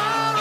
tomorrow.